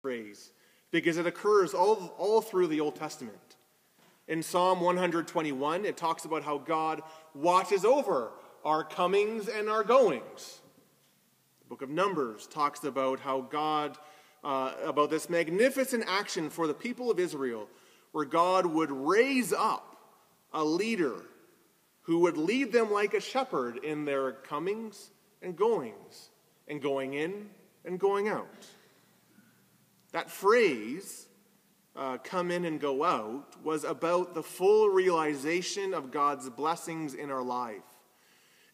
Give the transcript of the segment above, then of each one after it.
phrase because it occurs all, all through the Old Testament. In Psalm 121, it talks about how God watches over our comings and our goings. The book of Numbers talks about how God, uh, about this magnificent action for the people of Israel, where God would raise up a leader who would lead them like a shepherd in their comings and goings, and going in and going out. That phrase, uh, come in and go out, was about the full realization of God's blessings in our life.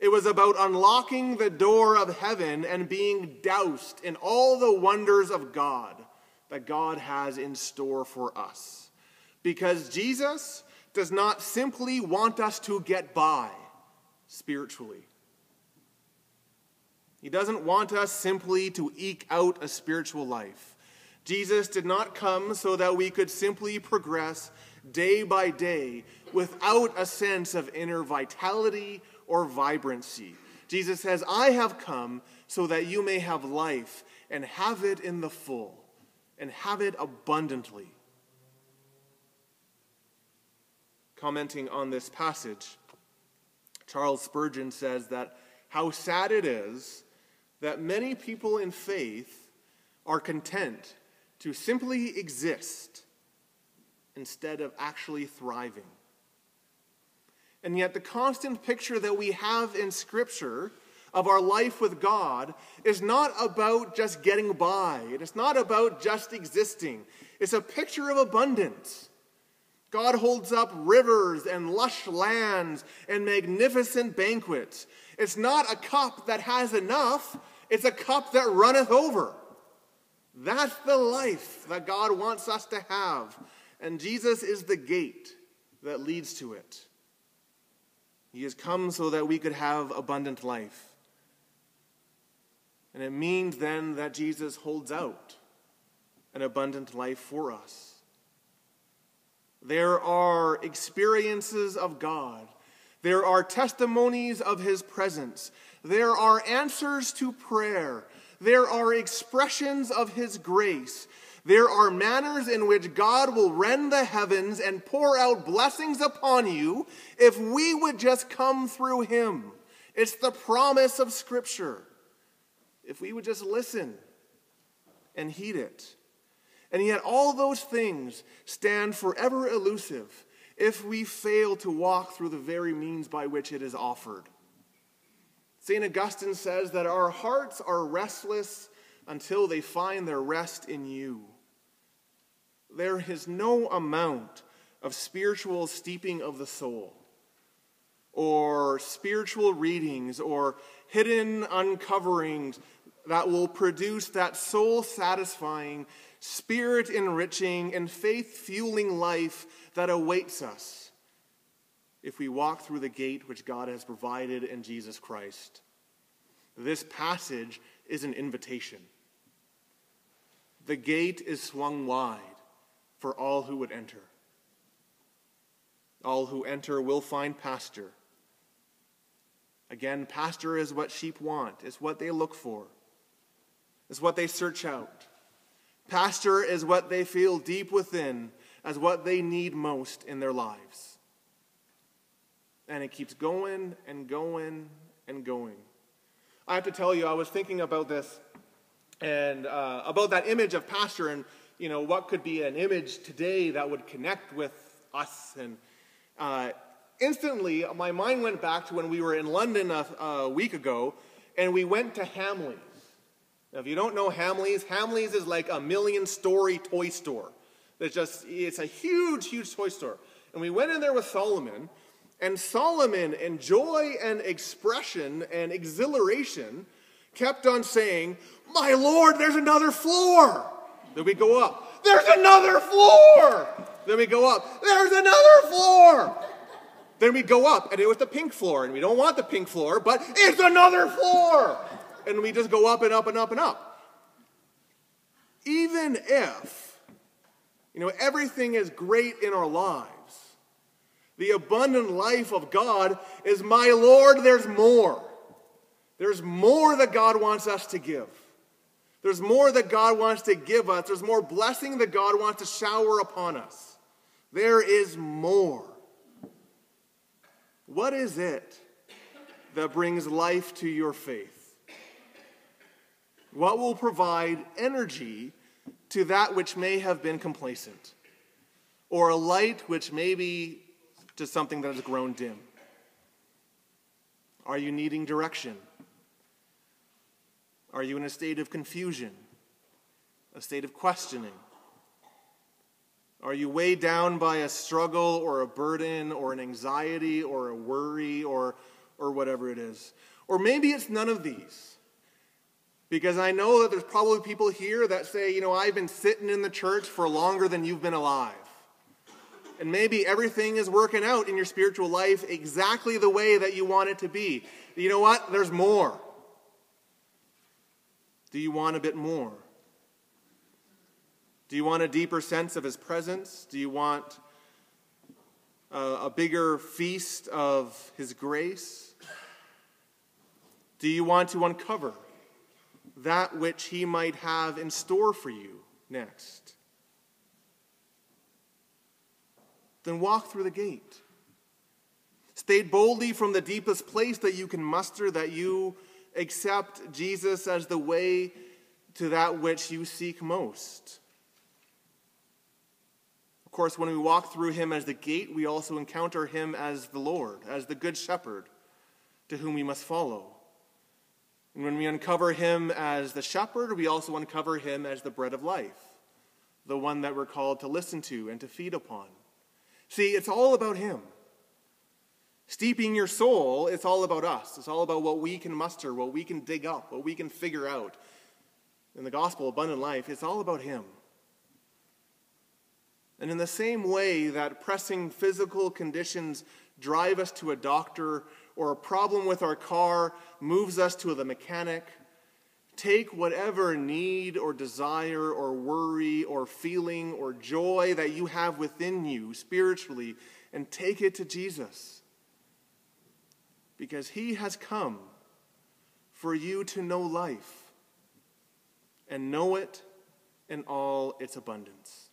It was about unlocking the door of heaven and being doused in all the wonders of God that God has in store for us. Because Jesus does not simply want us to get by spiritually. He doesn't want us simply to eke out a spiritual life. Jesus did not come so that we could simply progress day by day without a sense of inner vitality or vibrancy. Jesus says, I have come so that you may have life and have it in the full and have it abundantly. Commenting on this passage, Charles Spurgeon says that how sad it is that many people in faith are content to simply exist instead of actually thriving. And yet, the constant picture that we have in Scripture of our life with God is not about just getting by, it is not about just existing. It's a picture of abundance. God holds up rivers and lush lands and magnificent banquets. It's not a cup that has enough, it's a cup that runneth over. That's the life that God wants us to have. And Jesus is the gate that leads to it. He has come so that we could have abundant life. And it means then that Jesus holds out an abundant life for us. There are experiences of God. There are testimonies of his presence. There are answers to prayer. There are expressions of His grace. There are manners in which God will rend the heavens and pour out blessings upon you if we would just come through Him. It's the promise of Scripture. If we would just listen and heed it. And yet, all those things stand forever elusive if we fail to walk through the very means by which it is offered. St. Augustine says that our hearts are restless until they find their rest in you. There is no amount of spiritual steeping of the soul, or spiritual readings, or hidden uncoverings that will produce that soul satisfying, spirit enriching, and faith fueling life that awaits us if we walk through the gate which God has provided in Jesus Christ. This passage is an invitation. The gate is swung wide for all who would enter. All who enter will find pasture. Again, pasture is what sheep want, it's what they look for, it's what they search out. Pasture is what they feel deep within as what they need most in their lives. And it keeps going and going and going. I have to tell you, I was thinking about this and uh, about that image of pasture and, you know, what could be an image today that would connect with us. And uh, instantly, my mind went back to when we were in London a, a week ago and we went to Hamleys. Now, if you don't know Hamleys, Hamleys is like a million story toy store. It's just, it's a huge, huge toy store. And we went in there with Solomon and Solomon, in joy and expression and exhilaration, kept on saying, My Lord, there's another floor. Then we go up. There's another floor. Then we go up. There's another floor. Then we go up, and it was the pink floor, and we don't want the pink floor, but it's another floor. And we just go up and up and up and up. Even if, you know, everything is great in our lives, the abundant life of God is, my Lord, there's more. There's more that God wants us to give. There's more that God wants to give us. There's more blessing that God wants to shower upon us. There is more. What is it that brings life to your faith? What will provide energy to that which may have been complacent, or a light which may be to something that has grown dim? Are you needing direction? Are you in a state of confusion, a state of questioning? Are you weighed down by a struggle or a burden or an anxiety or a worry or, or whatever it is? Or maybe it's none of these. Because I know that there's probably people here that say, you know, I've been sitting in the church for longer than you've been alive. And maybe everything is working out in your spiritual life exactly the way that you want it to be. You know what? There's more. Do you want a bit more? Do you want a deeper sense of his presence? Do you want a, a bigger feast of his grace? Do you want to uncover that which he might have in store for you next? Then walk through the gate. State boldly from the deepest place that you can muster that you accept Jesus as the way to that which you seek most Of course, when we walk through him as the gate, we also encounter him as the Lord, as the good shepherd to whom we must follow. And when we uncover him as the shepherd, we also uncover him as the bread of life, the one that we're called to listen to and to feed upon. See, it's all about him. Steeping your soul, it's all about us. It's all about what we can muster, what we can dig up, what we can figure out. In the gospel, abundant life, it's all about him. And in the same way that pressing physical conditions drive us to a doctor or a problem with our car moves us to the mechanic, take whatever need or desire or worry or feeling or joy that you have within you spiritually and take it to Jesus. Because he has come for you to know life and know it in all its abundance.